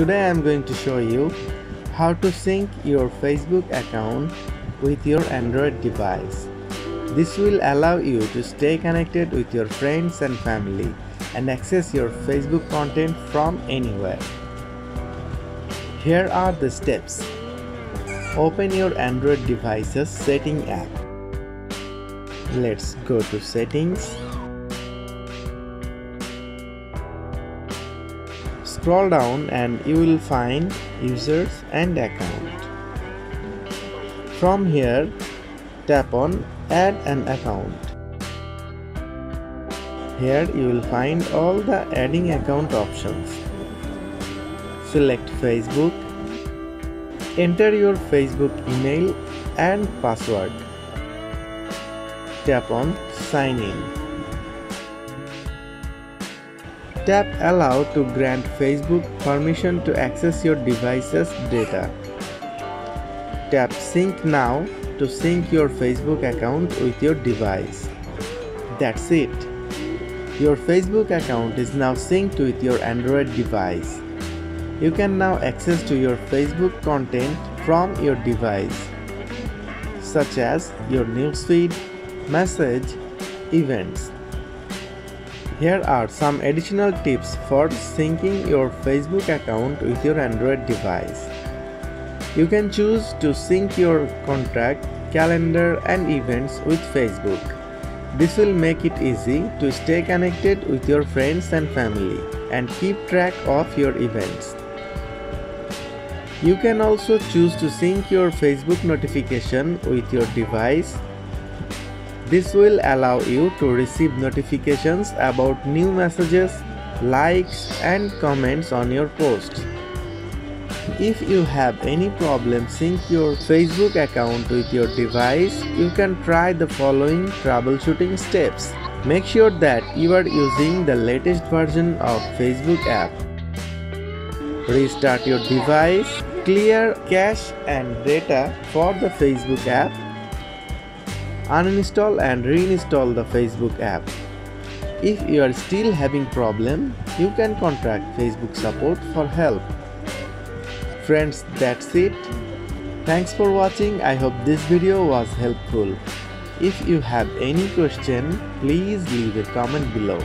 Today I am going to show you how to sync your Facebook account with your Android device. This will allow you to stay connected with your friends and family and access your Facebook content from anywhere. Here are the steps. Open your Android device's setting app. Let's go to settings. Scroll down and you will find users and account. From here, tap on add an account. Here you will find all the adding account options. Select Facebook. Enter your Facebook email and password. Tap on sign in. Tap allow to grant Facebook permission to access your device's data. Tap sync now to sync your Facebook account with your device. That's it. Your Facebook account is now synced with your Android device. You can now access to your Facebook content from your device such as your newsfeed, message, events. Here are some additional tips for syncing your Facebook account with your Android device. You can choose to sync your contact, calendar and events with Facebook. This will make it easy to stay connected with your friends and family and keep track of your events. You can also choose to sync your Facebook notification with your device. This will allow you to receive notifications about new messages, likes and comments on your posts. If you have any problem sync your Facebook account with your device, you can try the following troubleshooting steps. Make sure that you are using the latest version of Facebook app. Restart your device, clear cache and data for the Facebook app, uninstall and reinstall the Facebook app. If you are still having problem, you can contact Facebook support for help. Friends, that's it. Thanks for watching. I hope this video was helpful. If you have any question, please leave a comment below.